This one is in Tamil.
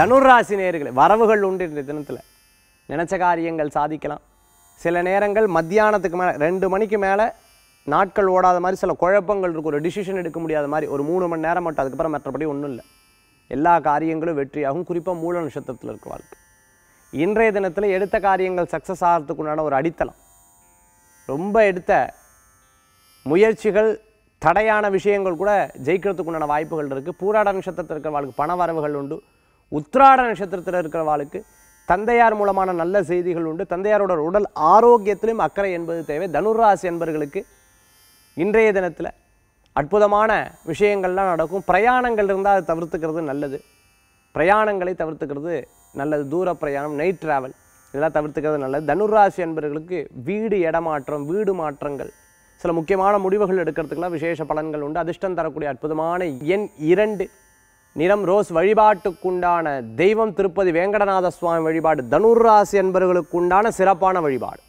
தனுராசி நேர்களை வரவுகள் உண்டு இந்த தினத்தில். நினச்ச காரியங்கள் சாதிக்கலாம். சில நேரங்கள் மத்தியானத்துக்கு மேலே ரெண்டு மணிக்கு மேலே நாட்கள் ஓடாத மாதிரி சில குழப்பங்கள் இருக்கும். ஒரு டிசிஷன் எடுக்க முடியாத மாதிரி ஒரு மூணு மணி நேரம் மட்டும் அதுக்கப்புறம் மற்றபடி ஒன்றும் இல்லை. எல்லா காரியங்களும் வெற்றியாகும். குறிப்பாக மூல நட்சத்திரத்தில் இருக்க வாழ்க்கை. இன்றைய தினத்தில் எடுத்த காரியங்கள் சக்ஸஸ் ஆகிறதுக்குண்டான ஒரு அடித்தளம். ரொம்ப எடுத்த முயற்சிகள் தடையான விஷயங்கள் கூட ஜெயிக்கிறதுக்குண்டான வாய்ப்புகள் இருக்குது பூராட நட்சத்திரத்தில் இருக்கிற வாழ்க்கை பண வரவுகள் உண்டு. உத்திராட நட்சத்திரத்தில் இருக்கிற வாழ்க்கை தந்தையார் மூலமான நல்ல செய்திகள் உண்டு. தந்தையாரோட உடல் ஆரோக்கியத்திலும் அக்கறை என்பது தேவை. தனுராசி என்பர்களுக்கு இன்றைய தினத்தில் அற்புதமான விஷயங்கள்லாம் நடக்கும். பிரயாணங்கள் இருந்தால் அதை தவிர்த்துக்கிறது நல்லது. பிரயாணங்களை தவிர்த்துக்கிறது நல்லது. தூர பிரயாணம் நைட் டிராவல் இதெல்லாம் தவிர்த்துக்கிறது நல்லது. தனுராசி என்பவர்களுக்கு வீடு இடமாற்றம் வீடு மாற்றங்கள். சில முக்கியமான முடிவுகள் எடுக்கிறதுக்கெல்லாம் விசேஷ பலன்கள் உண்டு. அதிர்ஷ்டம் தரக்கூடிய அற்புதமான எண் இரண்டு நிறம் ரோஸ் வழிபாட்டுக்குண்டான தெய்வம் திருப்பதி வேங்கடநாத சுவாமி வழிபாடு தனுராசி என்பவர்களுக்குண்டான சிறப்பான வழிபாடு.